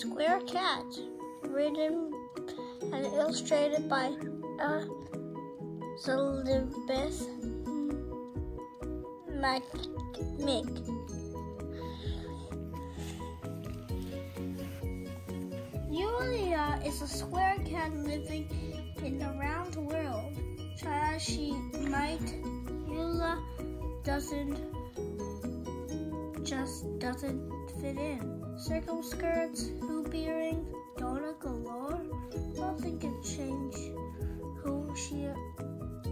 Square Cat, written and illustrated by uh, Elizabeth McMick. Eula is a square cat living in the round world. Try as she might, Eula doesn't just doesn't fit in. Circle skirts, hoop earrings, donut galore. Nothing can change who she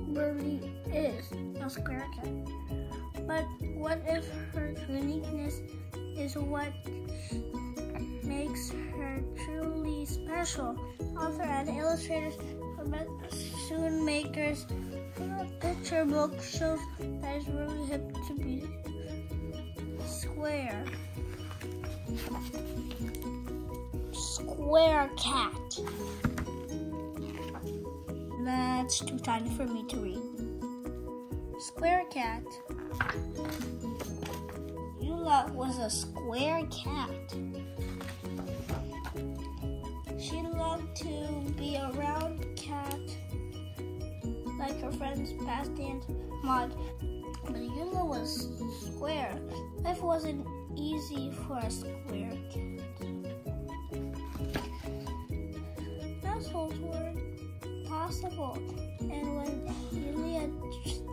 really is, a square cat. But what if her uniqueness is what makes her truly special? Author and illustrators Schoonmaker's picture book shows that it's really hip to be square. Square cat. That's too tiny for me to read. Square cat. Eula was a square cat. She loved to be a round cat like her friends Patsy and Maud. But Eula was square. Life wasn't easy for a square cat. Households were possible, and when Eula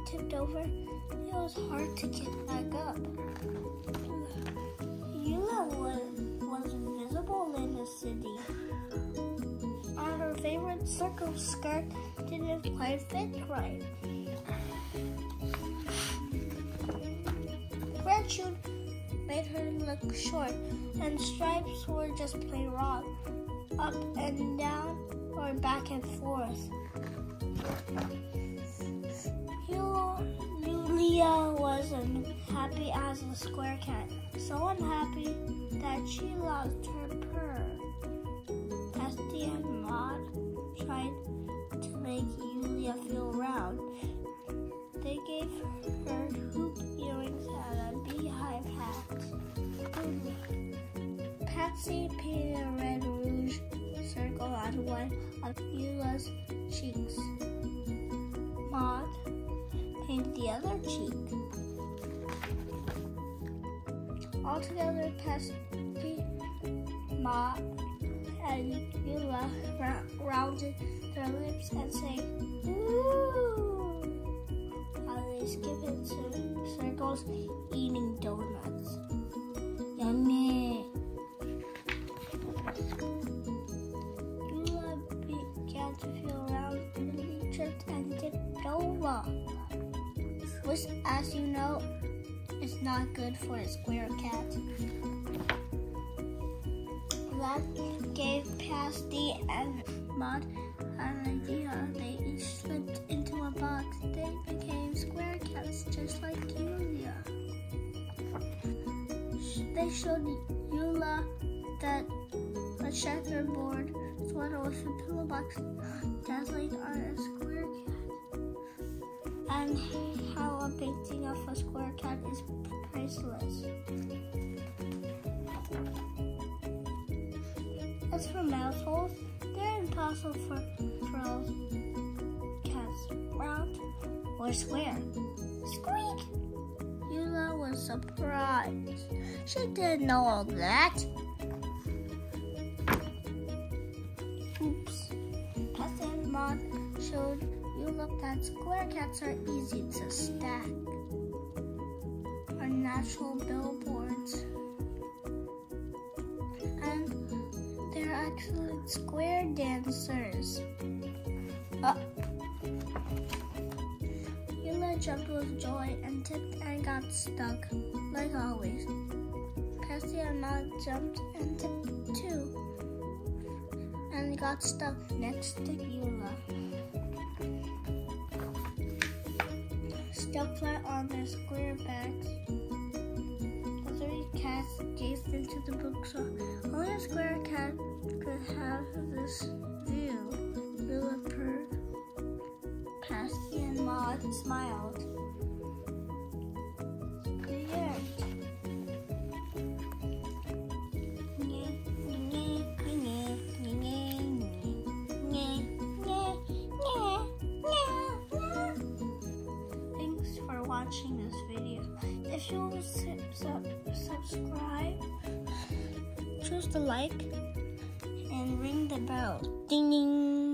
tipped over, it was hard to get back up. Eula was, was invisible in the city. And her favorite circle skirt didn't quite fit right. Made her look short, and stripes were just plain wrong, up and down or back and forth. Yulia was unhappy as a square cat, so unhappy that she lost her purr. Esty and Maud tried to Patsy painted a red rouge circle on one of Eula's cheeks. Maud painted the other cheek. Altogether, Patsy, Maud, and Eula rounded their lips and sang, Ooh! While they skipped into circles eating donuts. Yummy! Over. Which, as you know, is not good for a square cat. That gave Patsy and Maud an idea. They each slipped into a box. They became square cats just like Eula. They showed Eula that a checkerboard sweater with a pillow box dazzling on a square cat. And how a painting of a square cat is priceless. As for mouse holes, they're impossible for trolls, cats, round or square. Squeak! Eula was surprised. She didn't know all that. Oops. Pat and Maud showed Eula that square cats are easy to stack. Are natural billboards. And they're actually square dancers. Uh, Eula jumped with joy and tipped and got stuck, like always. Cassie and Maud jumped and tipped too, and got stuck next to Eula. Stuck flat on their square backs, the three cats gazed into the bookshop. Only a square cat could have this view. Purred. Patsy and Maud smiled. You will sub subscribe, choose the like, and ring the bell. Ding ding.